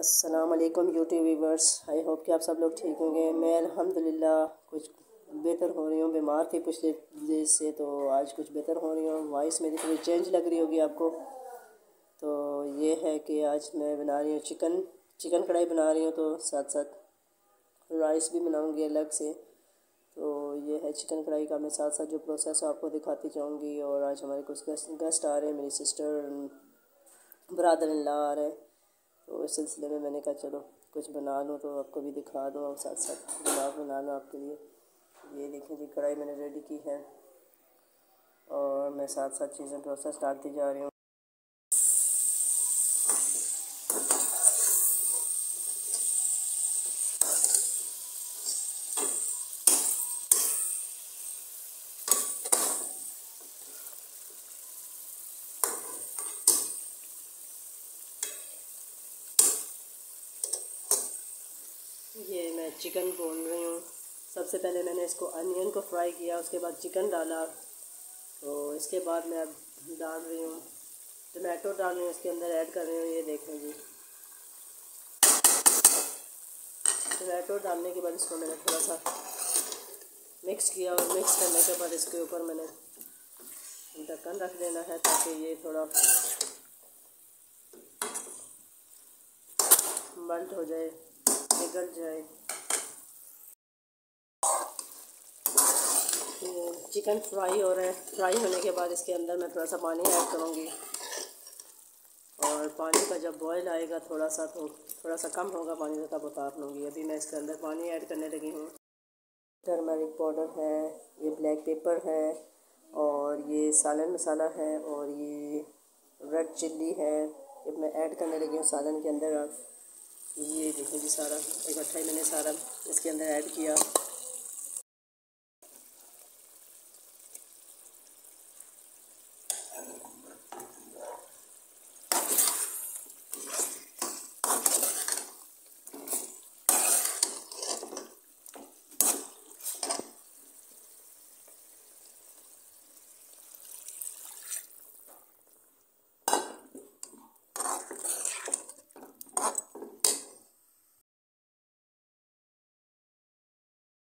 अस्सलाम वालेकुम YouTube viewers I hope कि आप सब लोग ठीक होंगे। मैं अल्हम्दुलिल्लाह, कुछ बेहतर हो रही हूँ। बीमार थी पिछले दिन से तो आज कुछ बेहतर हो रही हूँ। वॉइस मेरी थोड़ी चेंज लग रही होगी आपको। तो ये है कि आज मैं बना रही हूँ चिकन चिकन कढ़ाई बना रही हूँ तो साथ साथ राइस भी बनाऊँगी अलग से। तो ये है चिकन कढ़ाई का। मैं साथ साथ जो प्रोसेस आपको दिखाती जाऊँगी, और आज हमारे कुछ गेस्ट आ रहे हैं। मेरी सिस्टर ब्रदर इन ला आ रहे हैं। तो इस सिलसिले में मैंने कहा, चलो, कुछ बना लूँ तो आपको भी दिखा दो, और साथ साथ गुलाब बना लो आपके लिए। ये देखें जी, कढ़ाई मैंने रेडी की है, और मैं साथ साथ चीज़ें प्रोसेस डालती जा रही हूँ। ये मैं चिकन भून रही हूँ। सबसे पहले मैंने इसको अनियन को फ्राई किया, उसके बाद चिकन डाला। तो इसके बाद मैं अब डाल रही हूँ। टमाटो डाल रही हूँ, इसके अंदर ऐड कर रही हूँ, ये देखें जी। टमाटो डालने के बाद इसको मैंने थोड़ा सा मिक्स किया और मिक्स करने के बाद इसके ऊपर मैंने ढक्कन रख देना है ताकि ये थोड़ा मल्ट हो जाए। निकल जाए। चिकन फ्राई हो रहा है। फ्राई होने के बाद इसके अंदर मैं थोड़ा सा पानी ऐड करूँगी। और पानी का जब बॉयल आएगा थोड़ा सा तो थोड़ा सा कम होगा पानी तो तब उतार लूँगी। अभी मैं इसके अंदर पानी ऐड करने लगी हूँ। टर्मरिक पाउडर है, ये ब्लैक पेपर है, और ये सालन मसाला है, और ये रेड चिल्ली है। ये मैं ऐड करने लगी हूँ सालन के अंदर ये देखो जी सारा इकट्ठा ही मैंने सारा इसके अंदर ऐड किया।